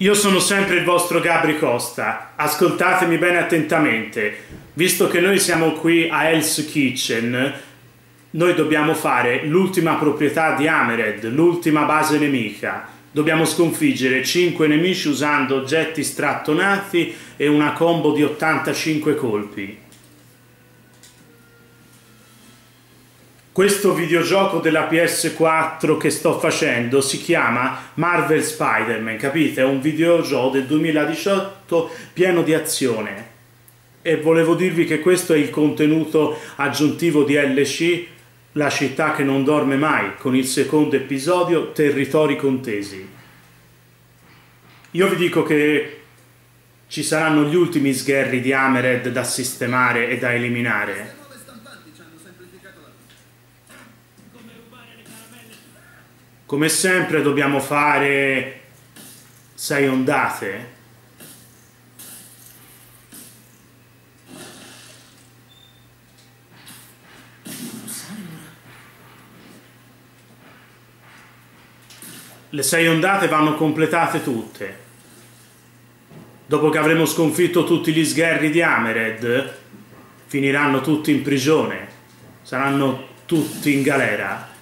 Io sono sempre il vostro Gabri Costa, ascoltatemi bene attentamente. Visto che noi siamo qui a Hell's Kitchen, noi dobbiamo fare l'ultima proprietà di Amered, l'ultima base nemica. Dobbiamo sconfiggere 5 nemici usando oggetti strattonati e una combo di 85 colpi. Questo videogioco della PS4 che sto facendo si chiama Marvel Spider-Man, capite? È un videogioco del 2018 pieno di azione. E volevo dirvi che questo è il contenuto aggiuntivo di LC, la città che non dorme mai, con il secondo episodio Territori contesi. Io vi dico che ci saranno gli ultimi sgherri di Amered da sistemare e da eliminare Come sempre dobbiamo fare sei ondate. Le sei ondate vanno completate tutte. Dopo che avremo sconfitto tutti gli sgherri di Amered, finiranno tutti in prigione, saranno tutti in galera.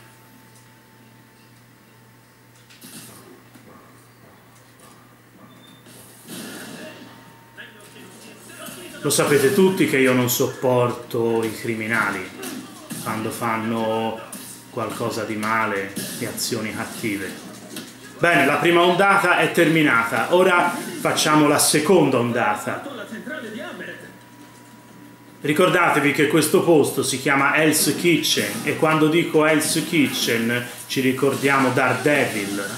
Lo sapete tutti che io non sopporto i criminali quando fanno qualcosa di male, di azioni cattive. Bene, la prima ondata è terminata, ora facciamo la seconda ondata. Ricordatevi che questo posto si chiama Hell's Kitchen e quando dico Hell's Kitchen ci ricordiamo Daredevil.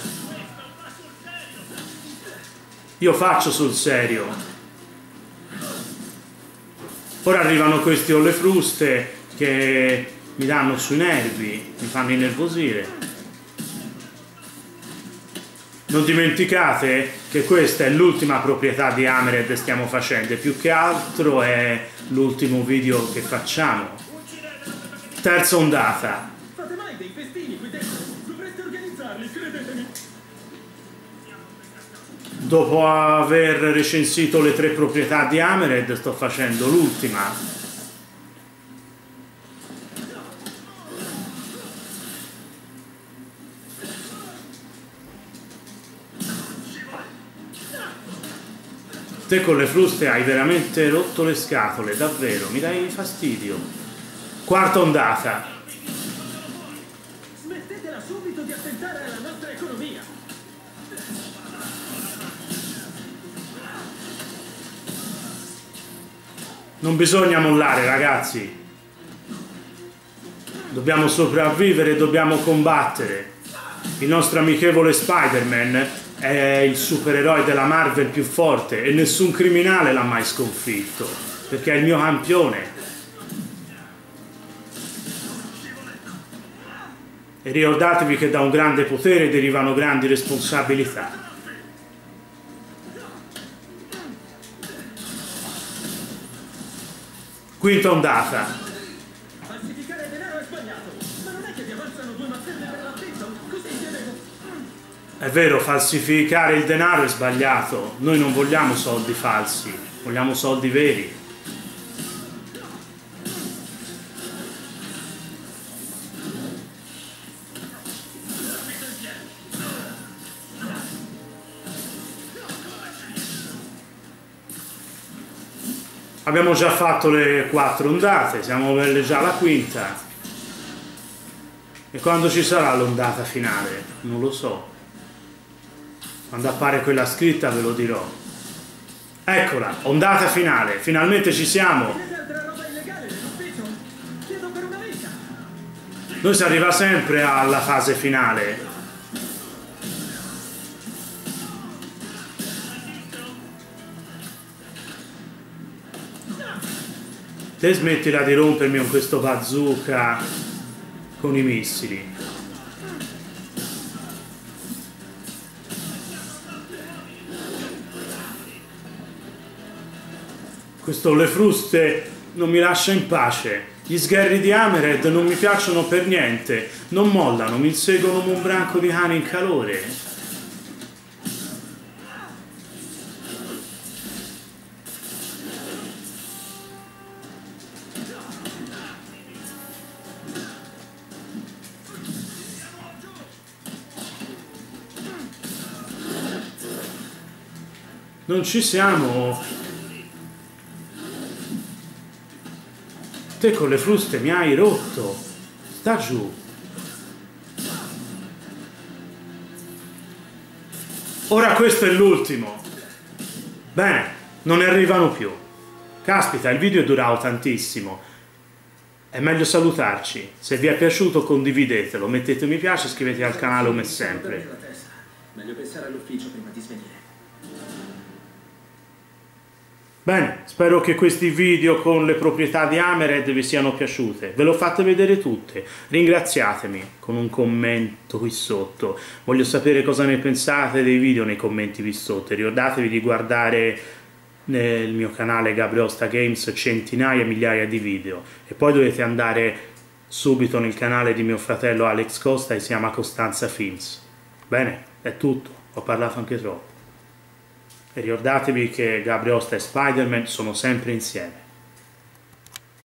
Io faccio sul serio, Ora arrivano questi olle fruste che mi danno sui nervi, mi fanno innervosire. Non dimenticate che questa è l'ultima proprietà di Amered stiamo facendo e più che altro è l'ultimo video che facciamo. Terza ondata. Dopo aver recensito le tre proprietà di Amered sto facendo l'ultima. Te con le fruste hai veramente rotto le scatole, davvero, mi dai fastidio. Quarta ondata. Non bisogna mollare ragazzi. Dobbiamo sopravvivere, dobbiamo combattere. Il nostro amichevole Spider-Man è il supereroe della Marvel più forte e nessun criminale l'ha mai sconfitto, perché è il mio campione. E ricordatevi che da un grande potere derivano grandi responsabilità. Quinta ondata. Falsificare denaro è sbagliato, ma non è che vi avanzano due mazzette per l'affitto, così chiedevo. È vero, falsificare il denaro è sbagliato. Noi non vogliamo soldi falsi, vogliamo soldi veri. Abbiamo già fatto le quattro ondate, siamo già alla quinta. E quando ci sarà l'ondata finale? Non lo so. Quando appare quella scritta ve lo dirò. Eccola, ondata finale, finalmente ci siamo. Noi si arriva sempre alla fase finale. Te smettila di rompermi con questo bazooka con i missili. Questo le fruste non mi lascia in pace. Gli sgherri di Amered non mi piacciono per niente. Non mollano, mi inseguono come un branco di cani in calore. Non ci siamo. Te con le fruste mi hai rotto. Sta giù. Ora questo è l'ultimo. Bene, non ne arrivano più. Caspita, il video è durato tantissimo. È meglio salutarci. Se vi è piaciuto condividetelo, mettete mi piace, iscrivetevi al canale come sempre. Meglio pensare all'ufficio prima di svenire. Bene, spero che questi video con le proprietà di Amered vi siano piaciute. Ve l'ho fatte vedere tutte. Ringraziatemi con un commento qui sotto. Voglio sapere cosa ne pensate dei video nei commenti qui sotto. Ricordatevi di guardare nel mio canale Gabriosta Games centinaia e migliaia di video. E poi dovete andare subito nel canale di mio fratello Alex Costa e si chiama Costanza Films. Bene, è tutto. Ho parlato anche troppo. Ricordatevi che Gabriosta e Spider-Man sono sempre insieme.